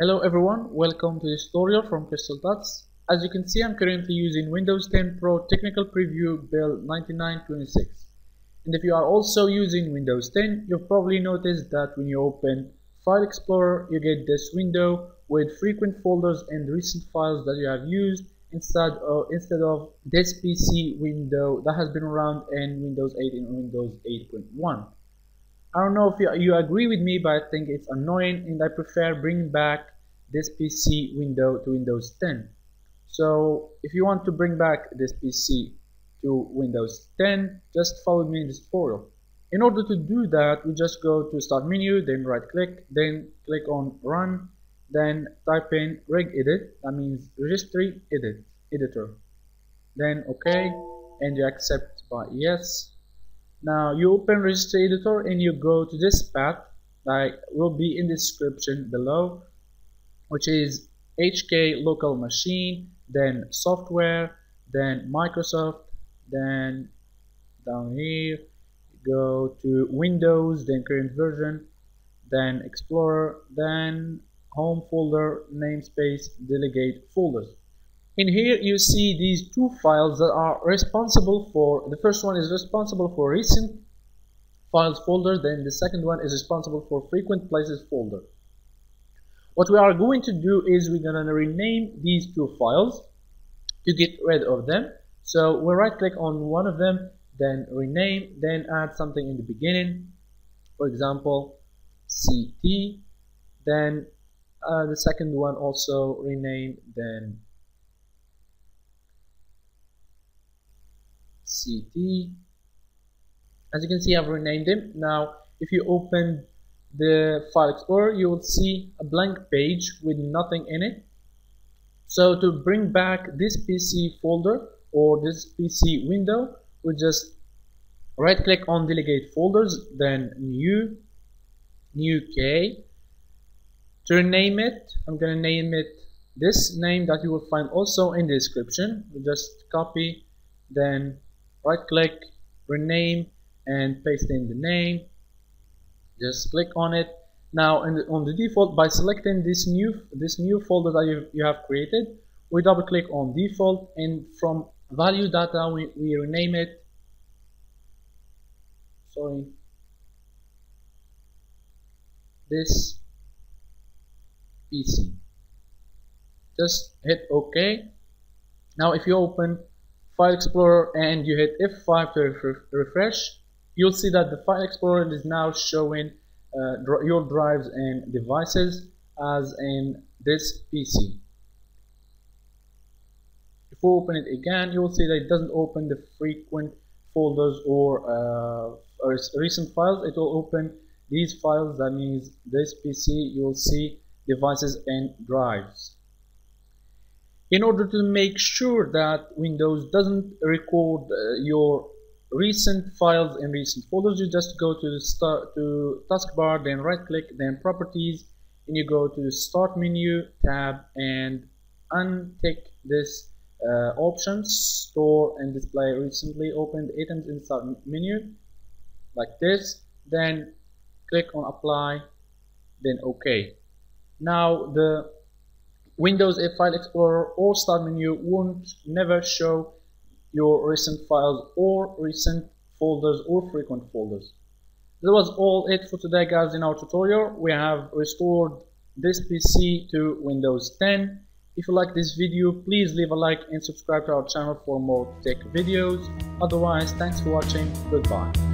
Hello everyone, welcome to this tutorial from Crystal Tuts. As you can see, I'm currently using Windows 10 Pro Technical Preview build 9926. And if you are also using Windows 10, you've probably noticed that when you open File Explorer, you get this window with frequent folders and recent files that you have used instead of, instead of this PC window that has been around in Windows 8 and Windows 8.1. I don't know if you, you agree with me, but I think it's annoying and I prefer bringing back this PC window to Windows 10. So if you want to bring back this PC to Windows 10, just follow me in this tutorial. In order to do that, we just go to start menu, then right click, then click on run, then type in regedit, that means registry edit, editor. Then OK, and you accept by yes now you open registry editor and you go to this path that will be in the description below which is HK local machine then software then Microsoft then down here go to Windows then current version then Explorer then home folder namespace delegate folders in here you see these two files that are responsible for the first one is responsible for recent files folder then the second one is responsible for frequent places folder. What we are going to do is we're going to rename these two files to get rid of them. So we'll right click on one of them then rename then add something in the beginning. For example CT then uh, the second one also rename then CT. As you can see, I've renamed him. Now, if you open the File Explorer, you will see a blank page with nothing in it. So to bring back this PC folder or this PC window, we just right click on delegate folders, then new, new key. To rename it, I'm going to name it this name that you will find also in the description. We just copy, then right click rename and paste in the name. Just click on it. Now the, on the default by selecting this new this new folder that you, you have created we double click on default and from value data we, we rename it. Sorry. This PC just hit OK. Now if you open File Explorer and you hit F5 to refresh, you'll see that the File Explorer is now showing uh, your drives and devices as in this PC. If we open it again, you will see that it doesn't open the frequent folders or, uh, or recent files. It will open these files. That means this PC, you will see devices and drives in order to make sure that Windows doesn't record uh, your recent files in recent folders you just go to the start to taskbar then right click then properties and you go to the start menu tab and untick this uh, options store and display recently opened items in start menu like this then click on apply then ok now the Windows a File Explorer or Start menu won't never show your recent files or recent folders or frequent folders. That was all it for today guys in our tutorial. We have restored this PC to Windows 10. If you like this video, please leave a like and subscribe to our channel for more tech videos. Otherwise, thanks for watching. Goodbye.